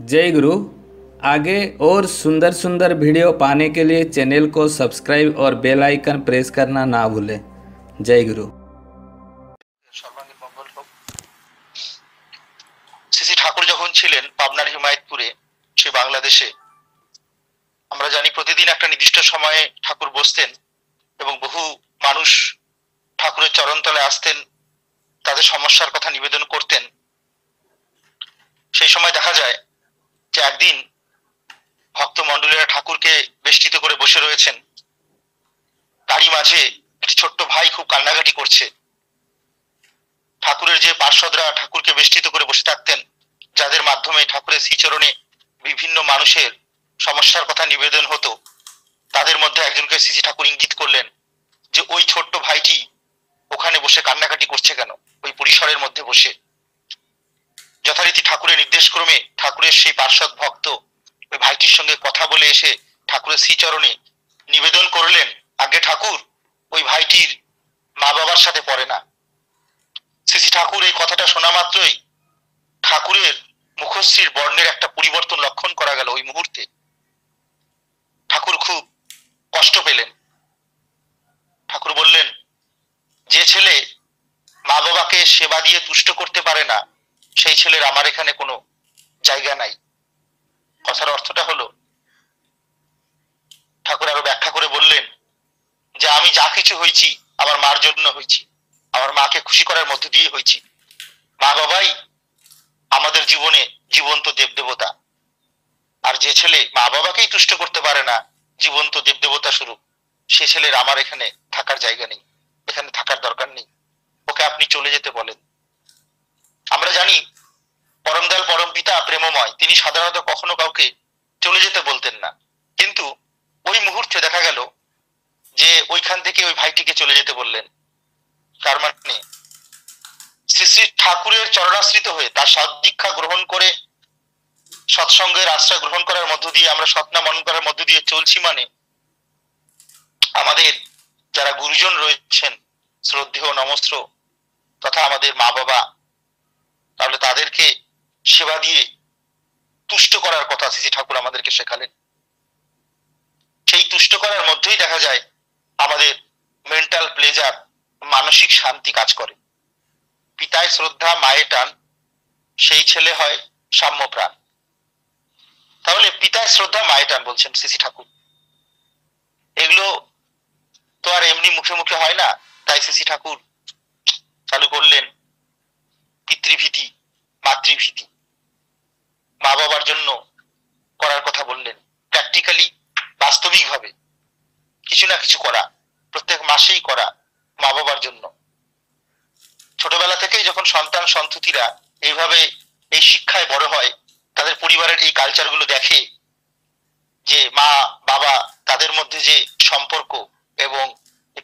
जय गुरु आगे और सुंदर सुंदर वीडियो पाने के लिए चैनल को सब्सक्राइब और बेल आइकन प्रेस करना ना भूलें जय गुरु সর্বাঙ্গীন মঙ্গল হোক শ্রী ঠাকুর যখন ছিলেন পাবনার হিমায়তপুরে সে বাংলাদেশে আমরা জানি প্রতিদিন একটা নির্দিষ্ট সময়ে ঠাকুর বসতেন এবং বহু মানুষ ঠাকুরের চরণতলে আসতেন তাদের সমস্যার কথা নিবেদন করতেন সেই সময় দেখা যায় যে একদিন ভক্ত মন্ডলীরা ঠাকুরকে বেষ্টিত করে বসে রয়েছেন। তারই মাঝে একটি ছোট্ট ভাই খুব কান্নাকাটি করছে। ঠাকুরের যে পার্শ্বদরা ঠাকুরকে বেষ্টিত করে বসে থাকতেন, যাদের মাধ্যমে ঠাকুরের শ্রীচরণে বিভিন্ন মানুষের সমস্যার কথা নিবেদন হতো, তাদের মধ্যে একজনকে শ্রী ঠাকুর ইঙ্গিত করলেন যে, ওই ছোট্ট ভাইটি ওখানে বসে কান্নাকাটি করছে কেন? ওই পরিসরের মধ্যে বসে। যথারীতি ঠাকুরের নির্দেশ ক্রমে ঠাকুরের সেই পার্শ্বদ ভক্ত ওই ভাইটির সঙ্গে কথা বলে এসে ঠাকুরের শ্রীচরণে নিবেদন করলেন আগে ঠাকুর, ওই ভাইটির মা বাবার সাথে পড়ে না। শ্রী ঠাকুর এই কথাটা শোনা মাত্রই ঠাকুরের মুখশ্রীর বর্ণের একটা পরিবর্তন লক্ষণ করা গেল ওই মুহূর্তে। ঠাকুর খুব কষ্ট পেলেন। ঠাকুর বললেন, যে ছেলে মা বাবাকে সেবা দিয়ে তুষ্ট করতে পারে না সেই ছেলের আমার এখানে কোনো জায়গা নাই। কথার অর্থটা হলো, ঠাকুর আরও ব্যাখ্যা করে বললেন যে আমি যা কিছু হয়েছি আমার মার জন্য হয়েছি আমার মাকে খুশি করার মধ্য দিয়ে হয়েছি মা বাবাই আমাদের জীবনে জীবন্ত দেবদেবতা। আর যে ছেলে মা বাবাকেই তুষ্ট করতে পারে না, জীবন্ত দেবদেবতা স্বরূপ, সে ছেলের আমার এখানে থাকার জায়গা নেই এখানে থাকার দরকার নেই ওকে আপনি চলে যেতে বলেন আমরা জানি পরমদয়াল পরম পিতা প্রেমময় তিনি সাধারণত কখনো কাউকে চলে যেতে বলতেন না। কিন্তু ওই মুহূর্তে দেখা গেল যে ওইখান থেকে ওই ভাইটিকে চলে যেতে বললেন। তার মানে শ্রী শ্রী ঠাকুরের চরণাশ্রিত হয়ে তার সৎ দীক্ষা গ্রহণ করে সৎসঙ্গের আশ্রয় গ্রহণ করার মধ্য দিয়ে আমরা সৎনা মনন করার মধ্য দিয়ে চলছি মানে আমাদের যারা গুরুজন রয়েছেন, শ্রদ্ধেয়, নমস্ত্র তথা আমাদের মা বাবা তাহলে তাদেরকে সেবা দিয়ে তুষ্ট করার কথা শ্রী ঠাকুর আমাদেরকে শেখালেন। সেই তুষ্ট করার মধ্যেই দেখা যায় আমাদের মেন্টাল প্লেজার মানসিক শান্তি কাজ করে। পিতায় শ্রদ্ধা, মায়ের টান, সেই ছেলে হয় সাম্য প্রাণ তাহলে পিতায় শ্রদ্ধা, মায়ের টান বলছেন শ্রী ঠাকুর। এগুলো তো আর এমনি মুখে মুখে হয় না, তাই শ্রী ঠাকুর চালু করলেন পিতৃভীতি মাতৃভীতি মা বাবার জন্য করার কথা বললেন প্র্যাকটিক্যালি বাস্তবিক ভাবে কিছু করা, প্রত্যেক মাসেই করা মা বাবার জন্য। ছোটবেলা থেকেই যখন সন্তান, সন্ততিরা এইভাবে এই শিক্ষায় বড় হয়, তাদের পরিবারের এই কালচারগুলো দেখে যে মা, বাবা তাদের মধ্যে যে সম্পর্ক এবং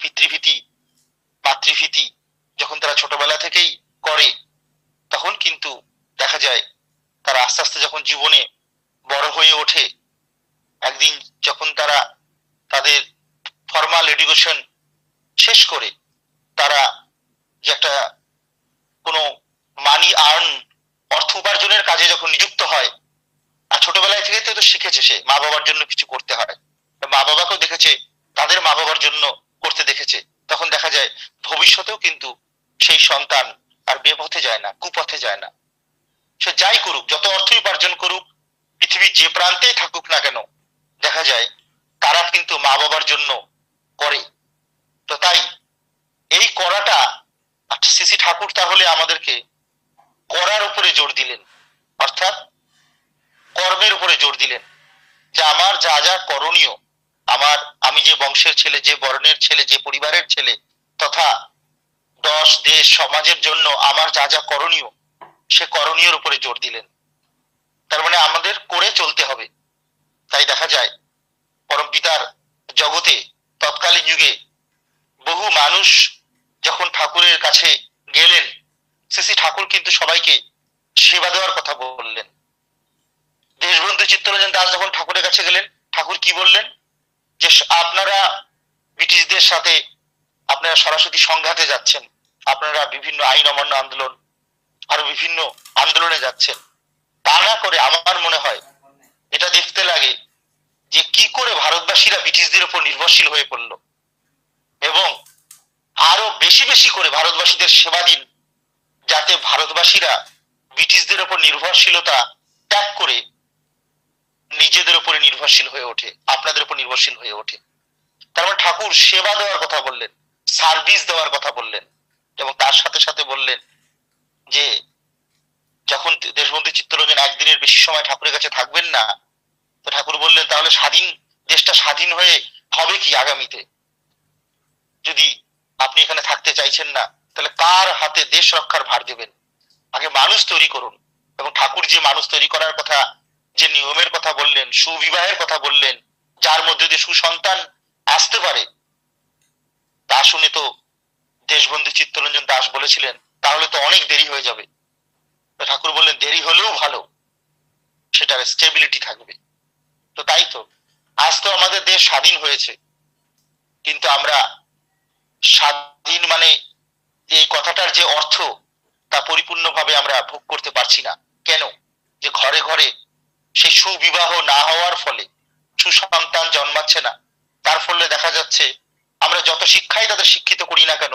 পিতৃভীতি, মাতৃভীতি যখন তারা ছোটবেলা থেকেই করে, তখন কিন্তু দেখা যায় তারা আস্তে আস্তে যখন জীবনে বড় হয়ে ওঠে, একদিন যখন তারা তাদের ফর্মাল এডুকেশন শেষ করে তারা যে একটা কোনো মানি আর্ন অর্থ উপার্জনের কাজে যখন নিযুক্ত হয়, আর ছোটবেলায় থেকে তো শিখেছে সে মা বাবার জন্য কিছু করতে হয়। মা বাবাকেও দেখেছে, তাদের মা বাবার জন্য করতে দেখেছে। তখন দেখা যায়, ভবিষ্যতেও কিন্তু সেই সন্তান আর বেপথে যায় না, কুপথে যায় না। সে যাই করুক, যত অর্থ উপার্জন করুক, পৃথিবীর যে প্রান্তেই থাকুক না কেন, দেখা যায়, তারা কিন্তু মা বাবার জন্য করে। তো তাই এই করাটা শ্রী ঠাকুর তাহলে আমাদেরকে করার উপরে জোর দিলেন। অর্থাৎ কর্মের উপরে জোর দিলেন যে আমার যা যা করণীয়, আমার, আমি যে বংশের ছেলে, যে বর্ণের ছেলে, যে পরিবারের ছেলে, তথা দশ দেশ সমাজের জন্য আমার যা যা করণীয়, সে করণীয়র উপরে জোর দিলেন। তার মানে আমাদের করে চলতে হবে। তাই দেখা যায়, পরমপিতার জগতে তৎকালীন যুগে বহু মানুষ যখন ঠাকুরের কাছে গেলেন, শ্রী ঠাকুর কিন্তু সবাইকে সেবা দেওয়ার কথা বললেন। দেশবন্ধু চিত্তরঞ্জন দাস যখন ঠাকুরের কাছে গেলেন, ঠাকুর কি বললেন? যে আপনারা ব্রিটিশদের সাথে আপনারা সরাসরি সংঘাতে যাচ্ছেন, আপনারা বিভিন্ন আইন অমান্য আন্দোলন, আরও বিভিন্ন আন্দোলনে যাচ্ছেন। তা না করে আমার মনে হয় ব্রিটিশদের উপর নির্ভরশীল হয়ে পড়ল। এবং আরও বেশি বেশি করে ভারতবাসীদের সেবা দিন, যাতে ভারতবাসীরা ব্রিটিশদের উপর নির্ভরশীলতা ত্যাগ করে নিজেদের উপরে নির্ভরশীল হয়ে ওঠে, আপনাদের উপর নির্ভরশীল হয়ে ওঠে। তার মানে ঠাকুর সেবা দেওয়ার কথা বললেন, সার্ভিস দেওয়ার কথা বললেন, এবং তার সাথে সাথে বললেন যে, যখন দেশবন্ধু চিত্তরঞ্জন একদিনের বেশি সময় ঠাকুরের কাছে থাকবেন না তো ঠাকুর বললেন, তাহলে স্বাধীন, দেশটা স্বাধীন হয়ে হবে কি আগামীতে? যদি আপনি এখানে থাকতে চাইছেন না, তাহলে কার হাতে দেশ রক্ষার ভার দেবেন? আগে মানুষ তৈরি করুন। এবং ঠাকুর যে মানুষ তৈরি করার কথা, যে নিয়মের কথা বললেন, সুবিবাহের কথা বললেন, যার মধ্যে দিয়ে সুসন্তান আসতে পারে, তা শুনে তো দেশবন্ধু চিত্তরঞ্জন দাস বলেছিলেন, তাহলে তো অনেক দেরি হয়ে যাবে। ঠাকুর বললেন, দেরি হলেও ভালো, সেটার স্টেবিলিটি থাকবে। তো তাই তো। আজ তো আমাদের দেশ স্বাধীন হয়েছে। কিন্তু আমরা স্বাধীন মানে এই কথাটার যে অর্থ, তা পরিপূর্ণভাবে আমরা ভোগ করতে পারছি না। কেন? যে ঘরে ঘরে সেই সুবিবাহ না হওয়ার ফলে সুসন্তান জন্মাচ্ছে না। তার ফলে দেখা যাচ্ছে, আমরা যত শিক্ষাই তাদের শিক্ষিত করি না কেন,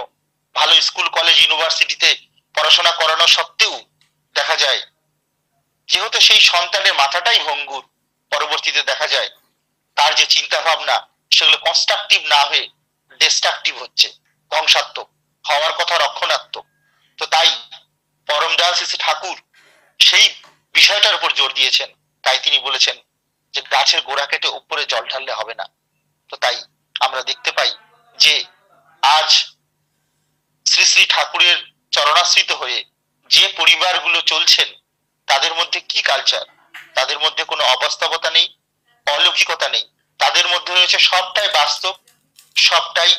ভালো স্কুল, কলেজ, ইউনিভার্সিটিতে পড়াশোনা করানো সত্ত্বেও দেখা যায়, যেহেতু সেই সন্তানের মাথাটাই ভঙ্গুর পরবর্তীতে দেখা যায়, তার যে চিন্তা ভাবনা সেগুলো কনস্ট্রাকটিভ না হয়ে ডিস্ট্রাকটিভ হচ্ছে, ধ্বংসাত্মক, হওয়ার কথা রক্ষণাত্মক। তো তাই পরম দয়াল শ্রী ঠাকুর সেই বিষয়টার উপর জোর দিয়েছেন। তাই তিনি বলেছেন যে গাছের গোড়া কেটে উপরে জল ঢাললে হবে না। তো তাই আমরা দেখতে পাই যে আজ শ্রী শ্রী ঠাকুরের চরণাশ্রিত হয়ে যে পরিবারগুলো চলছেন, তাদের মধ্যে কি কালচার তাদের মধ্যে কোনো অবাস্তবতা নেই, অলৌকিকতা নেই। তাদের মধ্যে রয়েছে সবটাই বাস্তব, সবটাই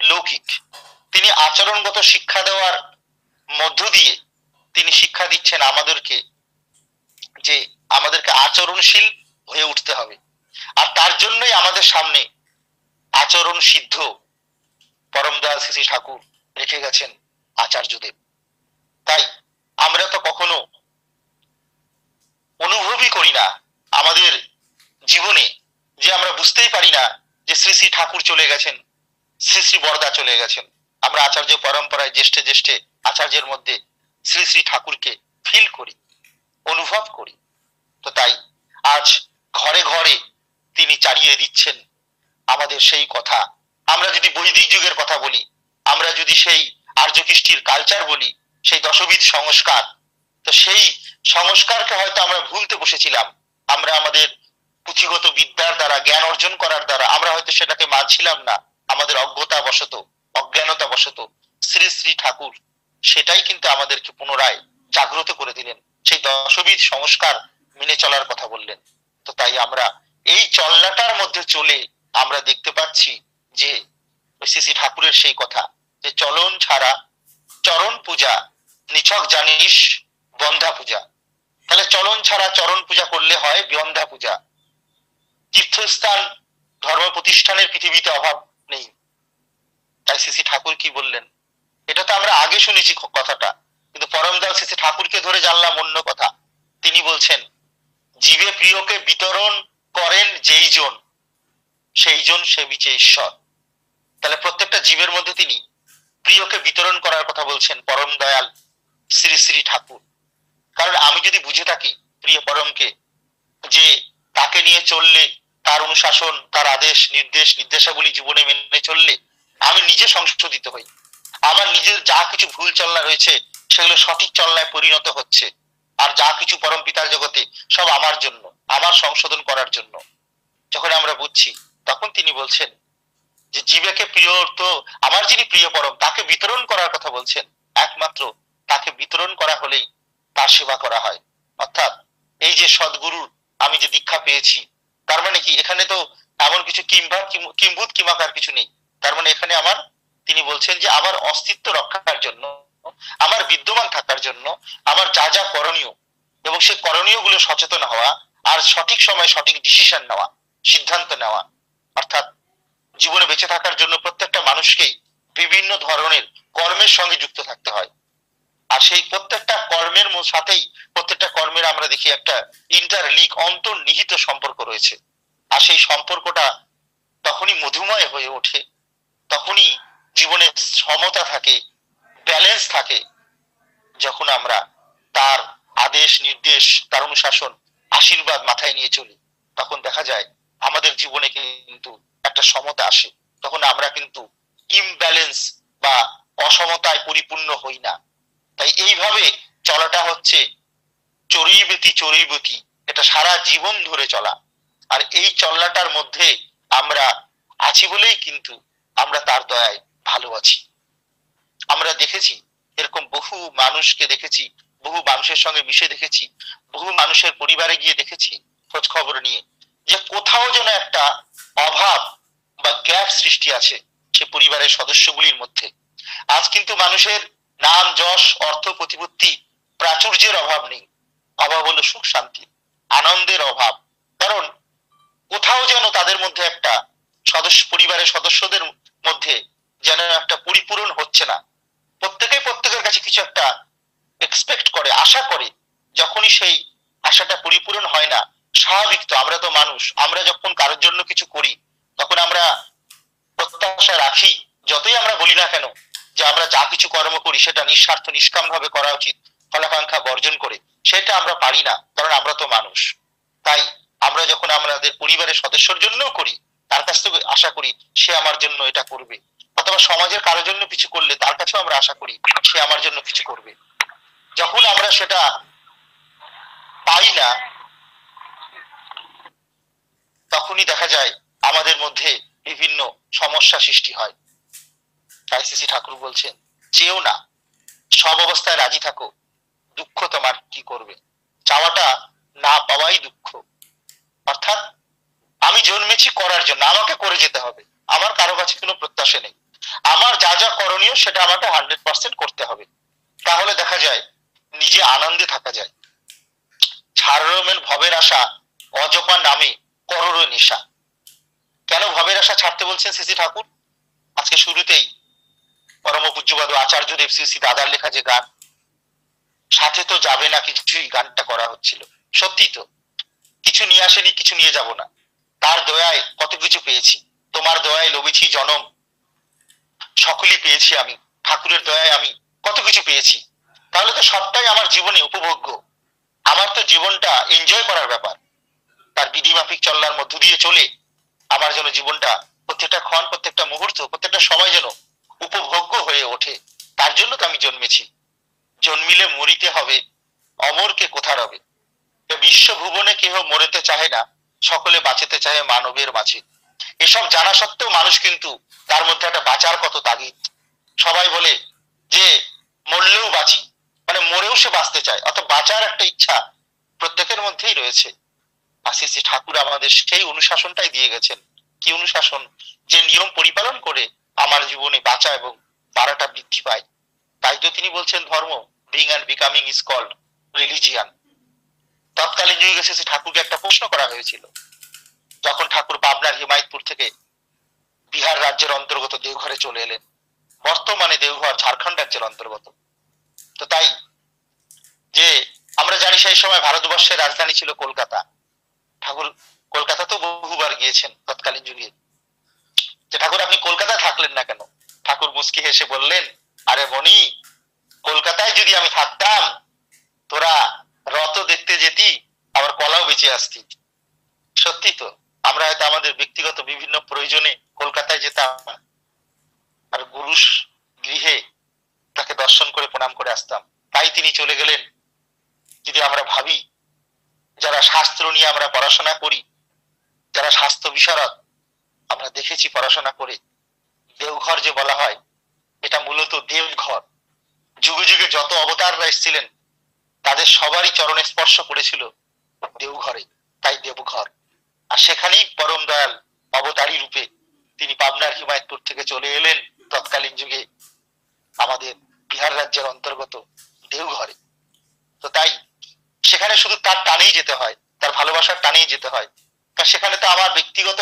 লৌকিক। তিনি আচরণগত শিক্ষা দেওয়ার মধ্য দিয়ে তিনি শিক্ষা দিচ্ছেন আমাদেরকে যে আমাদেরকে আচরণশীল হয়ে উঠতে হবে। আর তার জন্যই আমাদের সামনে আচরণ সিদ্ধ পরম দয়াল শ্রী ঠাকুর রেখে গেছেন আচার্যদেব। তাই আমরা তো কখনো অনুভবই করি না আমাদের জীবনে, যে আমরা বুঝতেই পারি না যে শ্রী শ্রী ঠাকুর চলে গেছেন, শ্রী শ্রী বরদা চলে গেছেন। আমরা আচার্য পরম্পরায় জ্যেষ্ঠে জ্যেষ্ঠে আচার্যের মধ্যে শ্রী শ্রী ঠাকুরকে ফিল করি, অনুভব করি। তো তাই আজ ঘরে ঘরে তিনি চালিয়ে দিচ্ছেন আমাদের সেই কথা। আমরা যদি বৈদিক যুগের কথা বলি, আমরা যদি সেই আর্য কৃষ্টির কালচার বলি, সেই দশবিধ সংস্কার, তো সেই সংস্কারকে হয়তো আমরা ভুলতে বসেছিলাম। আমরা আমাদের পুঁথিগত বিদ্যার দ্বারা, জ্ঞান অর্জন করার দ্বারা, আমরা হয়তো সেটাকে মানছিলাম না। আমাদের অজ্ঞতা বশত, অজ্ঞানতা বশত শ্রী শ্রী ঠাকুর সেটাই কিন্তু আমাদেরকে পুনরায় জাগ্রত করে দিলেন। সেই দশবিধ সংস্কার মেনে চলার কথা বললেন। তো তাই আমরা এই চলনাটার মধ্যে চলে আমরা দেখতে পাচ্ছি যে শ্রী শ্রী ঠাকুরের সেই কথা যে চলন ছাড়া চরণ পূজা নিছক জানিস বন্ধা পূজা তাহলে চলন ছাড়া চরণ পূজা করলে হয় বন্ধা পূজা তীর্থস্থান ধর্ম প্রতিষ্ঠানের পৃথিবীতে অভাব নেই। তাই শ্রী ঠাকুর কি বললেন? এটা তো আমরা আগে শুনেছি কথাটা। কিন্তু পরমদাল শ্রী ঠাকুরকে ধরে জানলাম অন্য কথা। তিনি বলছেন, জীবে প্রিয়কে বিতরণ করেন যেই জন, সেই জন সে বিচে ঈশ্বর। তাহলে প্রত্যেকটা জীবের মধ্যে তিনি প্রিয়কে বিতরণ করার কথা বলছেন পরম দয়াল শ্রী শ্রী ঠাকুর। কারণ আমি যদি বুঝে থাকি প্রিয় পরমকে, যে তাকে নিয়ে চললে তার অনুশাসন, তার আদেশ, নির্দেশ, নির্দেশাবলী জীবনে মেনে চললে আমি নিজে সংশোধিত হই। আমার নিজের যা কিছু ভুল চলনা রয়েছে, সেগুলো সঠিক চলনায় পরিণত হচ্ছে। আর যা কিছু পরম পিতার জগতে, সব আমার জন্য, আমার সংশোধন করার জন্য। যখন আমরা বুঝছি, তখন তিনি বলছেন যে, জীবেকে প্রিয় তো আমার যিনি প্রিয় পরম, তাকে বিতরণ করার কথা বলছেন। একমাত্র তাকে বিতরণ করা হলেই তার সেবা করা হয়। অর্থাৎ এই যে সদ্গুরুর আমি যে দীক্ষা পেয়েছি তার মানে কি? এখানে তো এমন কিছু কিম্ভাত কিম্বুত কিমাকার কিছু নেই। তার মানে এখানে আমার, তিনি বলছেন যে আমার অস্তিত্ব রক্ষার জন্য, আমার বিদ্যমান থাকার জন্য, আমার যা যা করণীয় এবং সেই করণীয়গুলো সচেতন হওয়া আর সঠিক সময় সঠিক ডিসিশন নেওয়া, সিদ্ধান্ত নেওয়া, অর্থাৎ জীবনে বেঁচে থাকার জন্য প্রত্যেকটা মানুষকেই বিভিন্ন ধরনের কর্মের সঙ্গে যুক্ত থাকতে হয়। আর সেই প্রত্যেকটা কর্মের সাথেই প্রত্যেকটা কর্মের আমরা দেখি একটা ইন্টারলিক অন্তর্নিহিত সম্পর্ক রয়েছে। আর সেই সম্পর্কটা তখনই মধুময় হয়ে ওঠে, তখনই জীবনে সমতা থাকে ব্যালেন্স থাকে, যখন আমরা তার আদেশ, নির্দেশ, তার অনুশাসন, আশীর্বাদ মাথায় নিয়ে চলি, তখন দেখা যায় আমাদের জীবনে কিন্তু একটা সমতা আসে। তখন আমরা কিন্তু ইমব্যালেন্স বা অসমতায় পরিপূর্ণ হই না। তাই এইভাবে চলাটা হচ্ছে চড়ুইবেতি চড়ুইবতি এটা সারা জীবন ধরে চলা। আর এই চলাটার মধ্যে আমরা আছি বলেই কিন্তু আমরা তার দয়ায় ভালো আছি। আমরা দেখেছি, এরকম বহু মানুষকে দেখেছি, বহু মানুষের সঙ্গে মিশে দেখেছি, বহু মানুষের পরিবারে গিয়ে দেখেছি খোঁজ খবর নিয়ে যে কোথাও যেন একটা অভাব বা গ্যাপ সৃষ্টি আছে সে পরিবারের সদস্যগুলির মধ্যে। আজ কিন্তু মানুষের নাম, যশ, অর্থ, প্রতিপত্তি, প্রাচুর্যের অভাব নেই। অভাব হলো সুখ, শান্তি, আনন্দের অভাব। কারণ কোথাও যেন তাদের মধ্যে একটা সদস্য, পরিবারের সদস্যদের মধ্যে যেন একটা পরিপূরণ হচ্ছে না। প্রত্যেকে প্রত্যেকের কাছে কিছু একটা এক্সপেক্ট করে, আশা করে। যখনই সেই আশাটা পরিপূরণ হয় না, স্বাভাবিক তো, আমরা তো মানুষ। আমরা যখন কারোর জন্য কিছু করি, তখন আমরা প্রত্যাশা রাখি, যতই আমরা বলি না কেন যে আমরা যা কিছু কর্ম করি সেটা নিঃস্বার্থ নিষ্কাম ভাবে করা উচিত, ফলাকাঙ্ক্ষা বর্জন করে, সেটা আমরা পারি না, কারণ আমরা তো মানুষ। তাই আমরা যখন আমাদের পরিবারের সদস্যর জন্যও করি, তার কাছ থেকে আশা করি সে আমার জন্য এটা করবে। অথবা সমাজের কারোর জন্য কিছু করলে তার কাছেও আমরা আশা করি সে আমার জন্য কিছু করবে। যখন আমরা সেটা পাই না, তখনই দেখা যায় আমাদের মধ্যে বিভিন্ন সমস্যা সৃষ্টি হয়। আইসিসি ঠাকুর বলছেন চেয়েও না, সব অবস্থায় রাজি থাকো, দুঃখ তোমার কি করবে? চাওয়াটা না পাওয়াই দুঃখ। অর্থাৎ আমি জন্মেছি করার জন্য, আমাকে করে যেতে হবে। আমার কারও কাছে কোনো প্রত্যাশা নেই। আমার যা যা করণীয় সেটা আমাকে হান্ড্রেড পার্সেন্ট করতে হবে। তাহলে দেখা যায়, নিজে আনন্দে থাকা যায়। ছাড়রমেন ভবের আশা অজপা নামে করর নেশা। কেন ভবের আশা ছাড়তে বলছেন সিসি ঠাকুর? আজকে শুরুতেই পরম পূজ্যবাদ আচার্য দেব শ্রী দাদার লেখা যে গান, সাথে তো যাবে না কিছুই গানটা করা হচ্ছিল। সত্যি তো, কিছু নিয়ে আসেনি, কিছু নিয়ে যাব না। তার দয়ায় কত কিছু পেয়েছি। তোমার দয়ায় লবেছি জনম, সকলই পেয়েছি আমি। ঠাকুরের দয়ায় আমি কত কিছু পেয়েছি। তাহলে তো সবটাই আমার জীবনে উপভোগ্য। আমার তো জীবনটা এনজয় করার ব্যাপার। তার বিধিমাফিক চলার মধ্য দিয়ে চলে আমার যেন জীবনটা প্রত্যেকটা ক্ষণ, প্রত্যেকটা মুহূর্ত, প্রত্যেকটা সময় যেন উপভোগ্য হয়ে ওঠে। তার জন্য তো আমি জন্মেছি। জন্মিলে মরিতে হবে, অমরকে কোথা রবে? বিশ্ব ভুবনে কেহ মরেতে চাহে না, সকলে বাঁচিতে চাহে মানবের মাঝে। এসব জানা সত্ত্বেও মানুষ কিন্তু তার মধ্যে একটা বাঁচার কত তাগিদ। সবাই বলে যে, মরলেও বাঁচি। মানে মরেও সে বাঁচতে চায়। অত বাঁচার একটা ইচ্ছা প্রত্যেকের মধ্যেই রয়েছে। আশিসি ঠাকুর আমাদের সেই অনুশাসনটাই দিয়ে গেছেন। কি অনুশাসন? যে নিয়ম পরিপালন করে আমার জীবনে বাঁচা এবং বাড়াটা বৃদ্ধি পায়। তাই তো তিনি বলছেন ধর্ম being and becoming is called religion তৎকালীন যুগে শেষে ঠাকুরকে একটা প্রশ্ন করা হয়েছিল। যখন ঠাকুর পাবনার হিমায়তপুর থেকে বিহার রাজ্যের অন্তর্গত দেওঘরে চলে এলেন। বর্তমানে দেওঘর ঝাড়খণ্ড রাজ্যের অন্তর্গত। তো তাই যে আমরা জানি সেই সময় ভারতবর্ষের রাজধানী ছিল কলকাতা। ঠাকুর কলকাতা তো বহুবার গিয়েছেন তৎকালীন যুগে। যে ঠাকুর, আপনি কলকাতায় থাকলেন না কেন? ঠাকুর মুসকি হেসে বললেন, আরে মনি কলকাতায় যদি আমি থাকতাম, তোরা রত দেখতে যেতি, আবার কলাও বেঁচে আসতি। সত্যি তো, আমরা হয়তো আমাদের ব্যক্তিগত বিভিন্ন প্রয়োজনে কলকাতায় যেতাম। আর গুরুষ গৃহে তাকে দর্শন করে প্রণাম করে আসতাম। তাই তিনি চলে গেলেন, যদি আমরা ভাবি, যারা শাস্ত্র নিয়ে আমরা পড়াশোনা করি, যারা স্বাস্থ্য বিশারদ আমরা দেখেছি পড়াশোনা করে। দেওঘর যে বলা হয়, এটা মূলত দেবঘর যুগে যুগে যত অবতাররা এসেছিলেন, তাদের সবারই চরণে স্পর্শ করেছিল দেওঘরে, তাই দেবঘর। আর সেখানেই পরম দয়াল অবতারী রূপে তিনি পাবনার হিমায়তপুর থেকে চলে এলেন তৎকালীন যুগে আমাদের বিহার রাজ্যের অন্তর্গত দেওঘরে। তো তাই সেখানে শুধু তার টানেই যেতে হয়, তার ভালোবাসার টানেই যেতে হয়। কারণ সেখানে তো আমার ব্যক্তিগত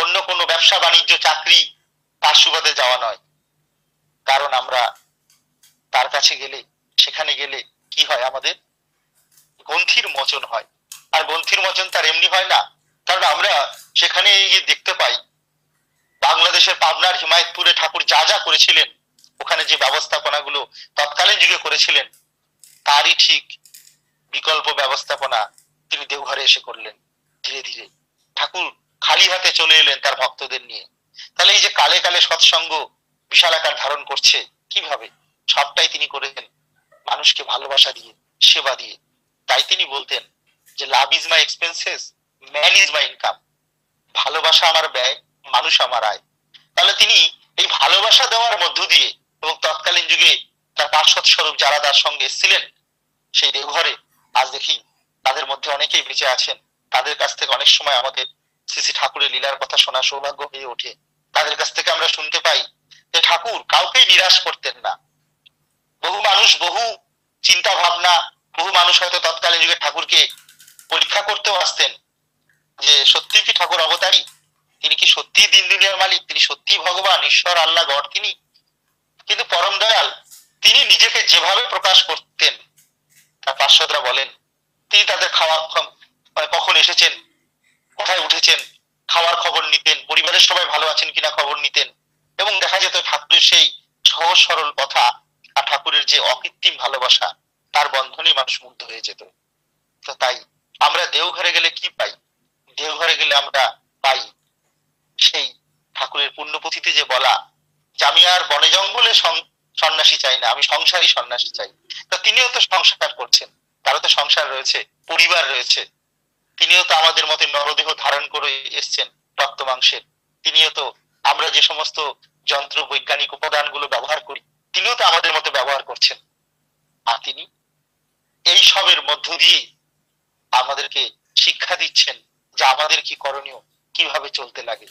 অন্য কোনো ব্যবসা, বাণিজ্য, চাকরি তার সুবাদে যাওয়া নয়। কারণ আমরা তার কাছে গেলে, সেখানে গেলে কি হয় আমাদের? গ্রন্থির মোচন হয়। আর গ্রন্থির মোচন তার এমনি হয় না। কারণ আমরা সেখানে গিয়ে দেখতে পাই, বাংলাদেশের পাবনার হিমায়তপুরে ঠাকুর যা যা করেছিলেন, ওখানে যে ব্যবস্থাপনাগুলো তৎকালীন যুগে করেছিলেন, তারই ঠিক বিকল্প ব্যবস্থাপনা তিনি দেওঘরে এসে করলেন, ধীরে ধীরে। ঠাকুর খালি হাতে চলে এলেন তার ভক্তদের নিয়ে। তাহলে এই যে কালে কালে সৎসঙ্গ বিশাল আকার ধারণ করছে, কীভাবে? সবটাই তিনি করেছেন। মানুষকে ভালোবাসা দিয়ে, সেবা দিয়ে। তাই তিনি বলতেন যে love is my expenses man is my income ভালোবাসা আমার ব্যয়, মানুষ আমার আয়। তাহলে তিনি এই ভালোবাসা দেওয়ার মধ্য দিয়ে এবং তৎকালীন যুগে তার পার্শ্বদ স্বরূপ যারা তার সঙ্গে এসেছিলেন, সেই দেওঘরে, আজ দেখি তাদের মধ্যে অনেকেই বেঁচে আছেন। তাদের কাছ থেকে অনেক সময় আমাদের শ্রী ঠাকুরের লীলার কথা শোনা সৌভাগ্য হয়ে ওঠে। তাদের কাছ থেকে আমরা শুনতে পাই যে ঠাকুর কাউকেই নিরাশ করতেন না। বহু মানুষ, বহু চিন্তা ভাবনা বহু মানুষ হয়তো তৎকালীন যুগে ঠাকুরকে পরীক্ষা করতেও আসতেন যে, সত্যি কি ঠাকুর অবতারী? তিনি কি সত্যি দিন দুনিয়ার মালিক? তিনি সত্যি ভগবান, ঈশ্বর, আল্লাহ, গড, তিনি? কিন্তু পরম দয়াল, তিনি নিজেকে যেভাবে প্রকাশ করতেন, তার পার্শ্বদরা বলেন, তিনি তাদের খাওয়া কখন এসেছেন? কোথায় উঠেছেন? খাওয়ার খবর নিতেন? পরিবারের সবাই ভালো আছেন কিনা খবর নিতেন? এবং দেখা যেত ঠাকুরের সেই সহজ সরল কথা আর ঠাকুরের যে অকৃত্রিম ভালোবাসা, তার বন্ধনে মানুষ মুগ্ধ হয়ে যেত। তো তাই আমরা দেওঘরে গেলে কি পাই? দেওঘরে গেলে আমরা পাই সেই ঠাকুরের পুণ্যপুঁথিতে যে বলা, যে আমি আর বনে জঙ্গলে সন্ন্যাসী চাই না, আমি সংসারই সন্ন্যাসী চাই। তো তিনিও তো সংসার করছেন। তারও তো সংসার রয়েছে, পরিবার রয়েছে। তিনিও তো আমাদের মতে নরদেহ ধারণ করে এসছেন রক্ত মাংসের। তিনিও তো আমরা যে সমস্ত যন্ত্র, বৈজ্ঞানিক উপাদানগুলো ব্যবহার করি, তিনিও তো আমাদের মতো ব্যবহার করছেন। আর তিনি এই সবের মধ্য দিয়ে আমাদেরকে শিক্ষা দিচ্ছেন যে আমাদের কি করণীয়, কীভাবে চলতে লাগে।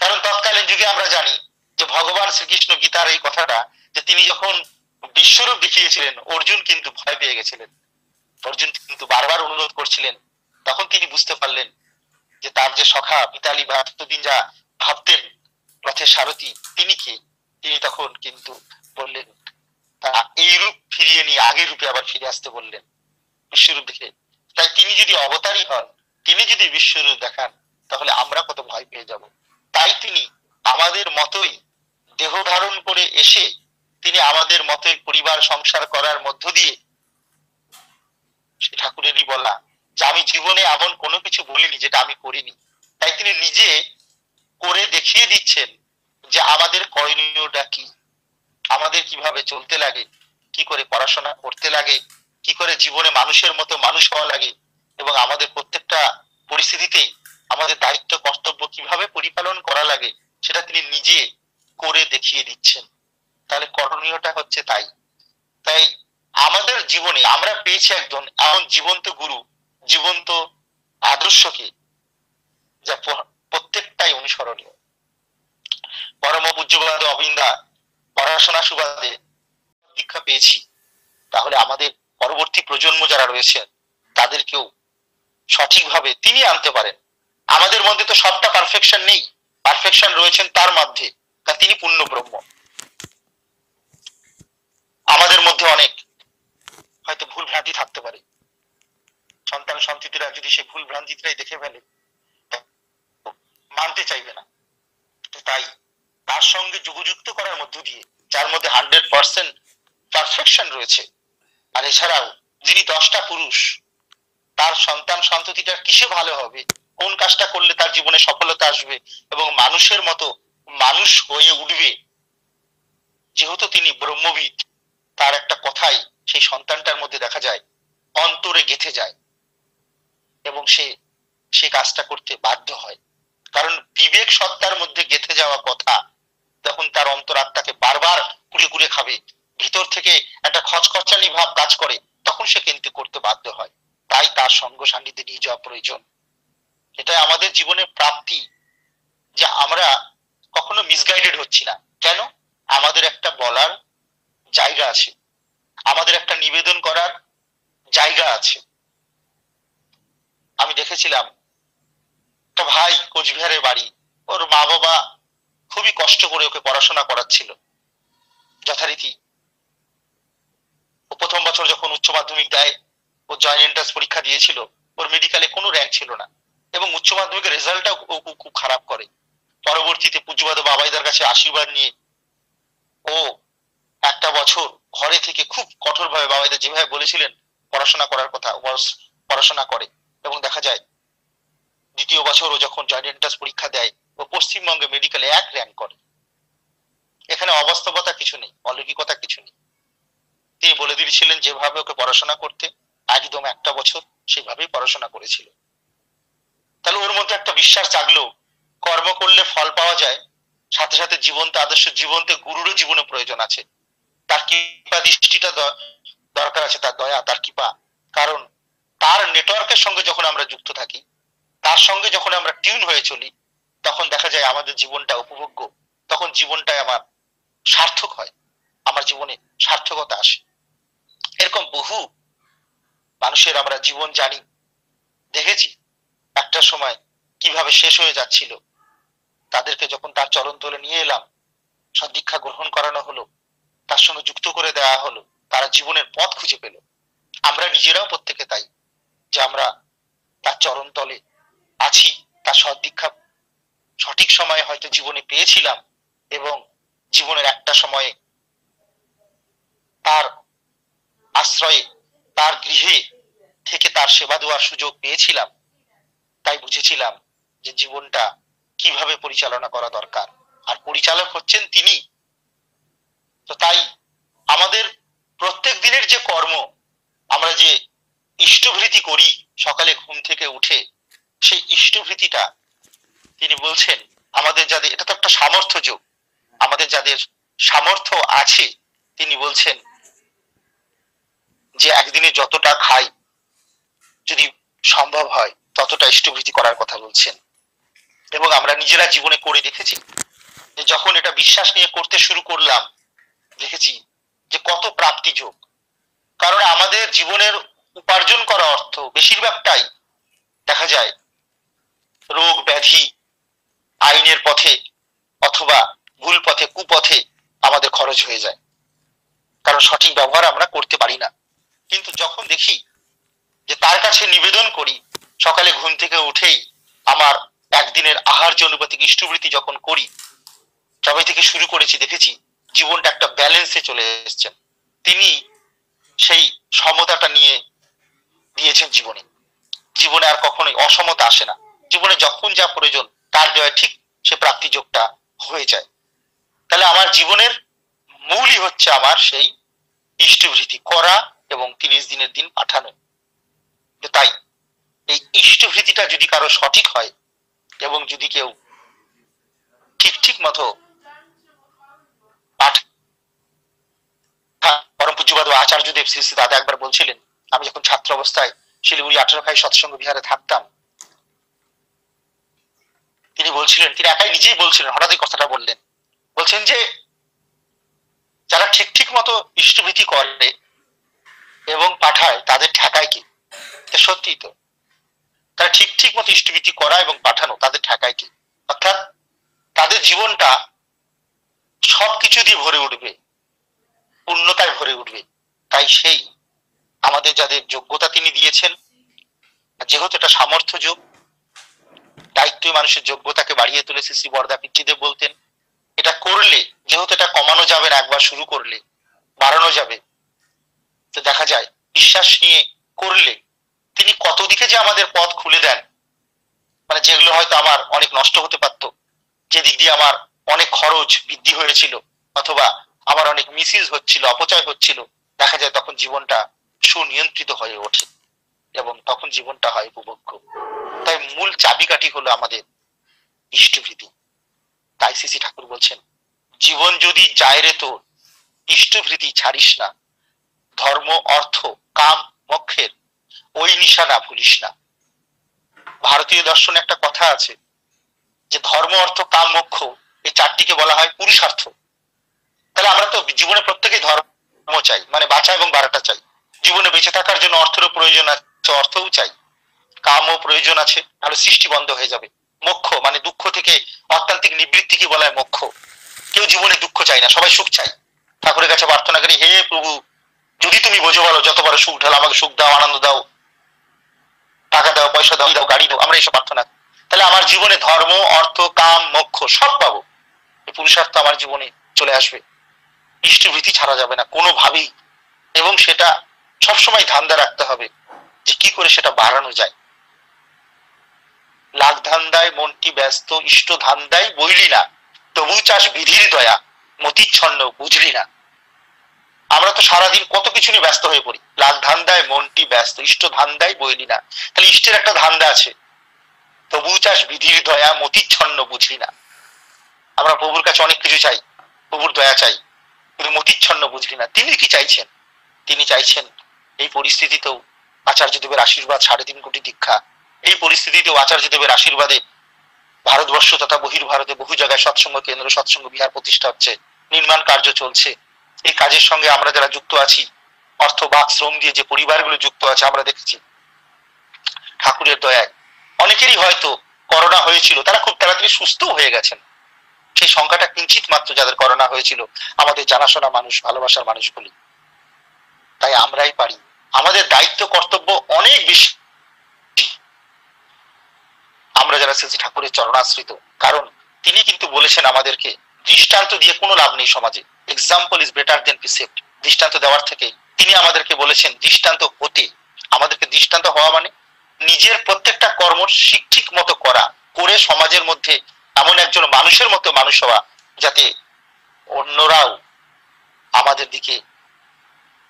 কারণ তৎকালীন যুগে আমরা জানি যে ভগবান শ্রীকৃষ্ণ গীতার এই কথাটা যে তিনি যখন বিশ্বরূপ দেখিয়েছিলেন, অর্জুন কিন্তু ভয় পেয়ে গেছিলেন। অর্জুন কিন্তু বারবার অনুরোধ করছিলেন তখন তিনি বুঝতে পারলেন যে তার যে সখা পিতালি বা এতদিন যা ভাবতেন রথের সারথী, তিনি কে? তিনি তখন কিন্তু বললেন এই রূপ ফিরিয়ে নিয়ে আগের রূপে আবার ফিরে আসতে বললেন বিশ্বরূপ দেখে। তাই তিনি যদি অবতারই হন, তিনি যদি বিশ্বরূপ দেখান, তাহলে আমরা কত ভয় পেয়ে যাব। তাই তিনি আমাদের মতোই দেহ ধারণ করে এসে তিনি আমাদের মতোই পরিবার সংসার করার মধ্য দিয়ে ঠাকুরেরই বলা যে আমি জীবনে এমন কোনো কিছু বলিনি যেটা আমি করিনি। তাই তিনি নিজে করে দেখিয়ে দিচ্ছেন যে আমাদের করণীয়টা কি? আমাদের কীভাবে চলতে লাগে? কি করে পড়াশোনা করতে লাগে? কি করে জীবনে মানুষের মতো মানুষ হওয়া লাগে? এবং আমাদের প্রত্যেকটা পরিস্থিতিতেই আমাদের দায়িত্ব, কর্তব্য কীভাবে পরিপালন করা লাগে, সেটা তিনি নিজে করে দেখিয়ে দিচ্ছেন। তাহলে করণীয়টা হচ্ছে তাই। তাই আমাদের জীবনে আমরা পেয়েছি একজন এমন জীবন্ত গুরু জীবন্ত আদর্শকে যা প্রত্যেকটাই অনুসরণীয়। পরম পূজ্যবাদ অবিন্দা পড়াশোনা সুবাদে দীক্ষা পেয়েছি। তাহলে আমাদের পরবর্তী প্রজন্ম যারা রয়েছেন, তাদেরকেও সঠিকভাবে তিনি আনতে পারেন। আমাদের মধ্যে তো সবটা পারফেকশন নেই। পারফেকশন রয়েছেন তার মধ্যে, তা তিনি পূর্ণ ব্রহ্ম। আমাদের মধ্যে অনেক, হয়তো ভুল ভ্রান্তি থাকতে পারে। সন্তান সন্ততিরা যদি সেই ভুল ভ্রান্তিটাই দেখে ফেলে মানতে চাইবে না। তাই তার সঙ্গে যোগযুক্ত করার মধ্য দিয়ে, যার মধ্যে হান্ড্রেড পার্সেন্ট পারফেকশন রয়েছে, আর এছাড়াও যিনি দশটা পুরুষ, তার সন্তান সন্ততিটা কিসে ভালো হবে, কোন কাজটা করলে তার জীবনে সফলতা আসবে, এবং মানুষের মতো মানুষ হয়ে উঠবে, যেহেতু তিনি ব্রহ্মবিদ, তার একটা কথাই সেই সন্তানটার মধ্যে দেখা যায়, অন্তরে গেথে যায়। এবং সে সে কাজটা করতে বাধ্য হয়। কারণ বিবেক সত্তার মধ্যে গেথে যাওয়া কথা তখন তার অন্তরাত্মাকে বারবার কুড়ে কুড়ে খাবে। ভিতর থেকে একটা খচখচানি ভাব কাজ করে, তখন সে কিন্তু করতে বাধ্য হয়। তাই তার সঙ্গ সান্নিধ্যে নিয়ে যাওয়া প্রয়োজন। এটা আমাদের জীবনের প্রাপ্তি যে আমরা কখনো মিসগাইডেড হচ্ছি না। কেন? আমাদের একটা বলার জায়গা আছে। আমাদের একটা নিবেদন করার জায়গা আছে। দেখেছিলাম। একটা ভাই, কোচবিহারের বাড়ি। ওর মা বাবা খুবই কষ্ট করে ওকে পড়াশোনা করাচ্ছিল। যথারীতি। ও প্রথম বছর যখন উচ্চ মাধ্যমিক দেয়, ও জয়েন্ট এন্ট্রান্স পরীক্ষা দিয়েছিল, ওর মেডিকেলে কোনো র্যাঙ্ক ছিল না। এবং উচ্চ মাধ্যমিকের রেজাল্টটাও ও খুব খারাপ করে। পরবর্তীতে পূজ্যবাদ বাবাইদার কাছে আশীর্বাদ নিয়ে ও একটা বছর ঘরে থেকে খুব কঠোরভাবে বাবাইদা যেভাবে বলেছিলেন, পড়াশোনা করার কথা পড়াশোনা করে। এবং দেখা যায় দ্বিতীয় বছর ও যখন জয়েন্ট এন্ট্রান্স পরীক্ষা দেয়, ও পশ্চিমবঙ্গে মেডিকেলে এক র্যাঙ্ক করে। এখানে অবাস্তবতা কিছু নেই, অলৌকিকতা কিছু নেই। তিনি বলে দিয়েছিলেন, যেভাবে ওকে পড়াশোনা করতে একদম একটা বছর সেভাবেই পড়াশোনা করেছিল। তাহলে ওর মধ্যে একটা বিশ্বাস জাগলো, কর্ম করলে ফল পাওয়া যায়, সাথে সাথে জীবন্ত, আদর্শ জীবন্তে গুরুরও জীবনে প্রয়োজন আছে। তার কৃপা দৃষ্টিটা দরকার আছে, তার দয়া, তার কৃপা নেটওয়ার্কের সঙ্গে যখন আমরা যুক্ত থাকি, তার সঙ্গে যখন আমরা টিউন হয়ে চলি, তখন দেখা যায় আমাদের জীবনটা উপভোগ্য, তখন জীবনটাই আমার সার্থক হয়, আমার জীবনে সার্থকতা আসে। এরকম বহু মানুষের আমরা জীবন জানি, দেখেছি, একটা সময় কীভাবে শেষ হয়ে যাচ্ছিল, তাদেরকে যখন তার চরণ তোলে নিয়ে এলাম সদীক্ষা গ্রহণ করানো হলো, তার সঙ্গে যুক্ত করে দেওয়া হলো, তারা জীবনের পথ খুঁজে পেল। আমরা নিজেরাও প্রত্যেকে তাই যে আমরা তার চরণ তলে আছি, তার সদীক্ষা সঠিক সময়ে হয়তো জীবনে পেয়েছিলাম এবং জীবনের একটা সময়ে তার আশ্রয়ে, তার গৃহে থেকে তার সেবা দেওয়ার সুযোগ পেয়েছিলাম। তাই বুঝেছিলাম যে জীবনটা কীভাবে পরিচালনা করা দরকার। আর পরিচালক হচ্ছেন তিনি। তো তাই আমাদের প্রত্যেক দিনের যে কর্ম ইষ্টভৃতি করি, সকালে ঘুম থেকে উঠে, সেই ইষ্টভৃতিটা তিনি বলছেন, আমাদের যাদের, এটা তো একটা সামর্থ্য যোগ, আমাদের যাদের সামর্থ্য আছে, তিনি বলছেন যে একদিনে যতটা খাই, যদি সম্ভব হয়, ততটা ইষ্টভৃতি করার কথা বলছেন। এবং আমরা নিজেরা জীবনে করে দেখেছি, যে যখন এটা বিশ্বাস নিয়ে করতে শুরু করলাম, দেখেছি যে কত প্রাপ্তি যোগ। কারণ আমাদের জীবনের উপার্জন করা অর্থ বেশিরভাগটাই দেখা যায় রোগ ব্যাধি, আইনের পথে অথবা ভুল পথে, কুপথে আমাদের খরচ হয়ে যায়। কারণ সঠিক ব্যবহার আমরা করতে পারি না। কিন্তু যখন দেখি যে তার কাছে নিবেদন করি, সকালে ঘুম থেকে উঠেই আমার একদিনের আহার্য অনুপাতিক ইষ্টবৃত্তি যখন করি, তবে থেকে শুরু করেছি, দেখেছি জীবনটা একটা ব্যালেন্সে চলে এসছেন তিনি সেই সমতাটা নিয়ে দিয়েছেন জীবনে। জীবনে আর কখনোই অসমতা আসে না। জীবনে যখন যা প্রয়োজন, তার দেওয়া ঠিক সে প্রাপ্তি যোগটা হয়ে যায়। তাহলে আমার জীবনের মূলই হচ্ছে আমার সেই ইষ্টভৃতি, করা এবং তিরিশ দিনের দিন পাঠানো। তাই, এই ইষ্টভৃতিটা যদি কারও সঠিক হয় এবং যদি কেউ ঠিক ঠিক মতো পাঠ পরম পূজ্যবাদ আচার্যদেব শ্রী শ্রী দাদা একবার বলছিলেন আমি যখন ছাত্র অবস্থায় শিলিগুড়ি আঠারো খাই সৎসঙ্গ বিহারে থাকতাম, তিনি বলছিলেন, তিনি একাই নিজেই বলছিলেন হঠাৎ কথাটা বললেন। বলছেন যে, যারা ঠিক ঠিক মতো ইষ্টভীতি করে এবং পাঠায়, তাদের ঠেকায় কি? সত্যি তো। তারা ঠিক ঠিক মতো ইষ্টভীতি করা এবং পাঠানো, তাদের ঠেকায় কি? অর্থাৎ তাদের জীবনটা সবকিছু দিয়ে ভরে উঠবে, পূর্ণতায় ভরে উঠবে, তাই সেই আমাদের যাদের যোগ্যতা তিনি দিয়েছেন যেহেতু এটা সামর্থ্য যোগ, দায়িত্বই মানুষের যোগ্যতাকে বাড়িয়ে তুলেছে, শ্রী বরদা পিতৃদেব বলতেন, এটা করলে, যেহেতু এটা কমানো যাবে না, একবার শুরু করলে, বাড়ানো যাবে, তো দেখা যায়, বিশ্বাস নিয়ে করলে, তিনি কত দিকে যে আমাদের পথ খুলে দেন মানে যেগুলো হয়তো আমার অনেক নষ্ট হতে পারত, যে দিক দিয়ে আমার অনেক খরচ বৃদ্ধি হয়েছিল, অথবা আমার অনেক মিসিজ হচ্ছিল, অপচয় হচ্ছিল, দেখা যায় তখন জীবনটা সুনিয়ন্ত্রিত হয়ে ওঠে এবং তখন জীবনটা হয় উপভোগ্য। তাই মূল চাবিকাঠি হলো আমাদের ইষ্টভৃতি। তাই সিসি ঠাকুর বলছেন, জীবন যদি যায় রে তোর, ইষ্টভৃতি ছাড়িস না। ধর্ম, অর্থ, কাম, মক্ষের, ওই নিশানা ভুলিস না। ভারতীয় দর্শনে একটা কথা আছে যে, ধর্ম, অর্থ, কাম, মোক্ষ, এই চারটিকে বলা হয় পুরুষার্থ। তাহলে আমরা তো জীবনে প্রত্যেকেই ধর্ম চাই মানে বাঁচা এবং বাড়াটা চাই। জীবনে বেঁচে থাকার জন্য অর্থেরও প্রয়োজন আছে, অর্থও চাই। কামও প্রয়োজন আছে তাহলে সৃষ্টি বন্ধ হয়ে যাবে। মোক্ষ মানে দুঃখ থেকে অত্যান্তিক নিবৃত্তিকে বলা হয় মোক্ষ? কেউ জীবনে দুঃখ চাই না, সবাই সুখ চাই ঠাকুরের কাছে প্রার্থনা করি, হে প্রভু, যদি তুমি বোঝো বলো যত বড় সুখ ঢাল, আমাকে সুখ দাও, আনন্দ দাও, টাকা দাও, পয়সা দাও দাও, গাড়ি দাও, আমরা এইসব প্রার্থনা তাহলে তাহলে আমার জীবনে ধর্ম, অর্থ, কাম, মোক্ষ সব পাবো। পুরুষার্থ আমার জীবনে চলে আসবে। ইষ্টভীতি ছাড়া যাবে না, কোনোভাবেই। এবং সেটা সবসময় ধান্দা রাখতে হবে যে কি করে সেটা বাড়ানো যায়। লাখ ধান্দায় মনটি ব্যস্ত, ইষ্ট ধান্দায় বইলি না, তবু চাষ বিধির দয়া, মতিচ্ছন্ন বুঝলি না। আমরা তো সারাদিন কত কিছু নিয়ে ব্যস্ত হয়ে পড়ি। লাখ ধান্দায় মনটি ব্যস্ত, ইষ্ট ধান্দায় বইলি না। তাহলে ইষ্টের একটা ধান্দা আছে। তবু চাষ বিধির দয়া, মতিচ্ছন্ন বুঝলি না। আমরা প্রভুর কাছে অনেক কিছু চাই, প্রভুর দয়া চাই, কিন্তু মতিচ্ছন্ন বুঝলি না। তিনি কি চাইছেন? তিনি চাইছেন এই পরিস্থিতিতেও আচার্যদেবের আশীর্বাদ সাড়ে তিন কোটি দীক্ষা, এই পরিস্থিতিতেও আচার্যদেবের আশীর্বাদে ভারতবর্ষ তথা বহির ভারতে বহু জায়গায় সৎসঙ্গ কেন্দ্র, সৎসঙ্গ বিহার প্রতিষ্ঠা হচ্ছে, নির্মাণ কার্য চলছে। এই কাজের সঙ্গে আমরা যারা যুক্ত আছি, অর্থ, বাক, শ্রম দিয়ে যে পরিবারগুলো যুক্ত আছে, আমরা দেখেছি ঠাকুরের দয়ায়। অনেকেরই হয়তো করোনা হয়েছিল, তারা খুব তাড়াতাড়ি সুস্থ হয়ে গেছেন। সেই সংখ্যাটা কিঞ্চিত মাত্র যাদের করোনা হয়েছিল, আমাদের জানাশোনা মানুষ, ভালোবাসার মানুষগুলি। তাই আমরাই পারি আমাদের দায়িত্ব, কর্তব্য অনেক বেশি। আমরা যারা শ্রী ঠাকুরের চরণাশ্রিত, কারণ তিনি কিন্তু বলেছেন আমাদেরকে, দৃষ্টান্ত দিয়ে কোনো লাভ নেই সমাজে। Example is better than precept দৃষ্টান্ত দেওয়ার থেকে তিনি আমাদেরকে বলেছেন, দৃষ্টান্ত হতে। আমাদেরকে দৃষ্টান্ত হওয়া মানে নিজের প্রত্যেকটা কর্ম ঠিক মতো করা, করে সমাজের মধ্যে এমন একজন মানুষের মতো মানুষ হওয়া, যাতে অন্যরাও আমাদের দিকে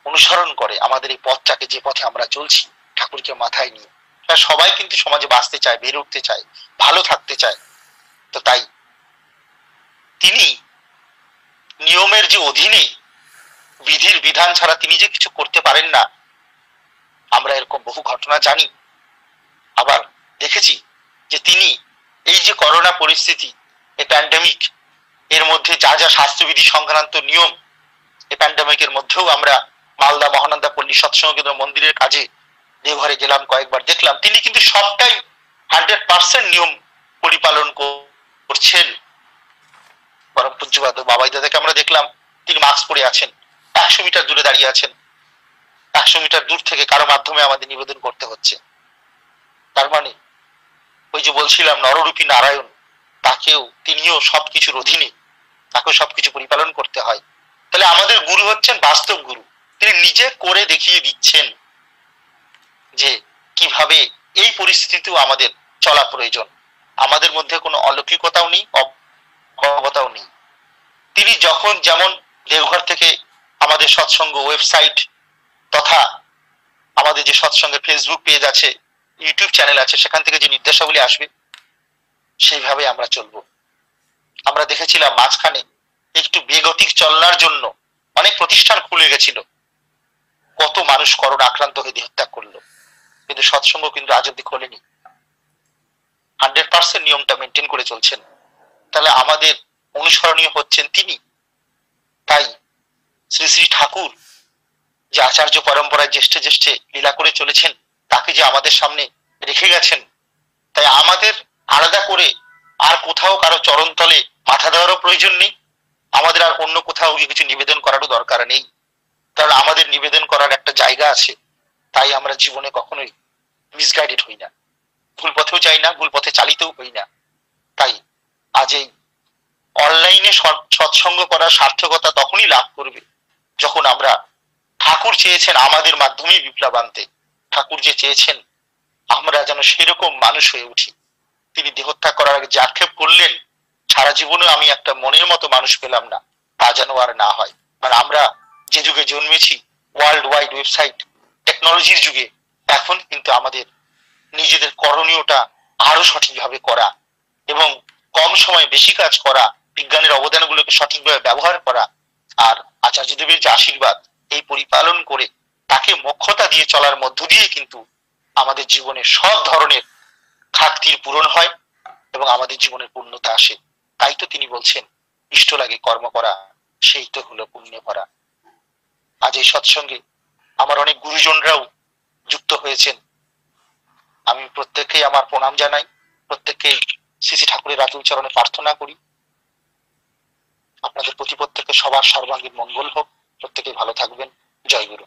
অনুসরণ করে আমাদের এই পথটাকে যে পথে আমরা চলছি, ঠাকুরকে মাথায় নিয়ে। সবাই কিন্তু সমাজে বাঁচতে চায়, বেড়ে উঠতে চায়, ভালো থাকতে চায়। তো তাই তিনি নিয়মের যে অধীনে, বিধির বিধান ছাড়া তিনি যে কিছু করতে পারেন না, আমরা এরকম বহু ঘটনা জানি। আবার দেখেছি যে তিনি এই যে করোনা পরিস্থিতি এই প্যান্ডেমিক এর মধ্যে যা যা স্বাস্থ্যবিধি সংক্রান্ত নিয়ম এই প্যান্ডেমিকের মধ্যেও আমরা মালদা মহানন্দা পল্লী সৎসঙ্গ কেন্দ্র মন্দিরের কাজে দেওঘরে গেলাম, কয়েকবার দেখলাম, তিনি কিন্তু সবটাই হান্ড্রেড পার্সেন্ট নিয়ম পরিপালন করছেন। পরম পূজ্যবাদ, বাবাই দাদাকে আমরা দেখলাম, তিনি মাস্ক পরে আছেন, একশো মিটার দূরে দাঁড়িয়ে আছেন। একশো মিটার দূর থেকে কারও মাধ্যমে আমাদের নিবেদন করতে হচ্ছে। তার মানে ওই যে বলছিলাম, নররূপী নারায়ণ, তাকেও, তিনিও সবকিছুর অধীনে, তাকেও সবকিছু পরিপালন করতে হয়। তাহলে আমাদের গুরু হচ্ছেন বাস্তব গুরু। তিনি নিজে করে দেখিয়ে দিচ্ছেন যে কীভাবে এই পরিস্থিতিতেও আমাদের চলা প্রয়োজন। আমাদের মধ্যে কোনো অলৌকিকতাও নেই অবগতাও নেই। তিনি যখন যেমন দেওঘর থেকে আমাদের সৎসঙ্গ ওয়েবসাইট তথা আমাদের যে সৎসঙ্গের ফেসবুক পেজ আছে, ইউটিউব চ্যানেল আছে, সেখান থেকে যে নির্দেশাবলী আসবে, সেইভাবে আমরা চলবো। আমরা দেখেছিলাম মাঝখানে একটু বেগতিক চলনার জন্য অনেক প্রতিষ্ঠান খুলে গেছিল। কত মানুষ করোনা আক্রান্ত হয়ে দেহত্যাগ করল। কিন্তু সৎসঙ্গ কিন্তু আজ অব্দি খোলেনি। হান্ড্রেড পার্সেন্ট নিয়মটা মেনটেন করে চলছেন। তাহলে আমাদের অনুসরণীয় হচ্ছেন তিনি। তাই শ্রী শ্রী ঠাকুর যে আচার্য পরম্পরায় জ্যেষ্ঠে জ্যেষ্ঠে লীলা করে চলেছেন, তাকে যে আমাদের সামনে রেখে গেছেন, তাই আমাদের আলাদা করে আর কোথাও কারও চরণতলে মাথা দেওয়ারও প্রয়োজন নেই। আমাদের আর অন্য কোথাও কিছু নিবেদন করারও দরকার নেই। কারণ আমাদের নিবেদন করার একটা জায়গা আছে, তাই আমরা জীবনে কখনোই মিসগাইডেড হই না। ভুল পথেও যাই না, ভুল পথে চালিতও হই না। তাই আজ এই অনলাইনে সৎসঙ্গ করার সার্থকতা তখনই লাভ করবে, যখন আমরা ঠাকুর চেয়েছেন আমাদের মাধ্যমেই বিপ্লব আনতে। ঠাকুর যে চেয়েছেন, আমরা যেন সেরকম মানুষ হয়ে উঠি। তিনি দেহত্যাগ করার আগে যে আক্ষেপ করলেন, সারা জীবনে আমি একটা মনের মতো মানুষ পেলাম না, তা যেন আর না হয়। কারণ আমরা যে যুগে জন্মেছি ওয়ার্ল্ড ওয়াইড ওয়েবসাইট টেকনোলজির যুগে, এখন কিন্তু আমাদের নিজেদের করণীয়টা আরও সঠিকভাবে করা এবং কম সময়ে বেশি কাজ করা, বিজ্ঞানের অবদানগুলোকে সঠিকভাবে ব্যবহার করা আর আচার্যদেবের যে আশীর্বাদ, এই পরিপালন করে তাকে মক্ষতা দিয়ে চলার মধ্য দিয়ে কিন্তু আমাদের জীবনে সব ধরনের ঘাটতির পূরণ হয় এবং আমাদের জীবনের পূর্ণতা আসে। তাই তো তিনি বলছেন, ইষ্ট লাগে কর্ম করা, সেই তো হলো পুণ্য ভরা। আজ এই সৎসঙ্গে আমার অনেক গুরুজনরাও যুক্ত হয়েছেন। আমি প্রত্যেককেই আমার প্রণাম জানাই, প্রত্যেককে শ্রী শ্রী ঠাকুরের রাতে চরণে প্রার্থনা করি। আপনাদের প্রতি প্রত্যেকের সবার সর্বাঙ্গীন মঙ্গল হোক। প্রত্যেকে ভালো থাকবেন। জয় গুরু।